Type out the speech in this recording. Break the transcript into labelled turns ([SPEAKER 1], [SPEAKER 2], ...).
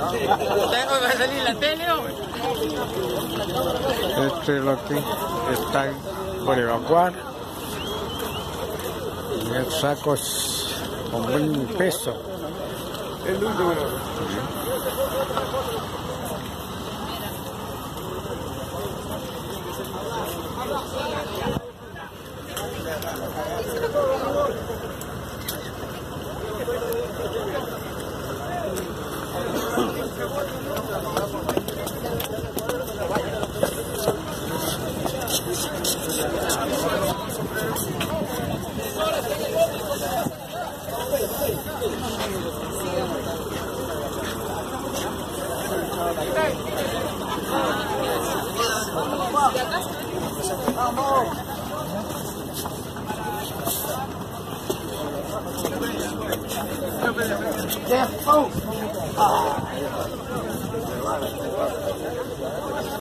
[SPEAKER 1] va a salir la tele,
[SPEAKER 2] Este es lo que están por evacuar. Y sacos con buen peso.
[SPEAKER 1] El. Death, oh! Ah.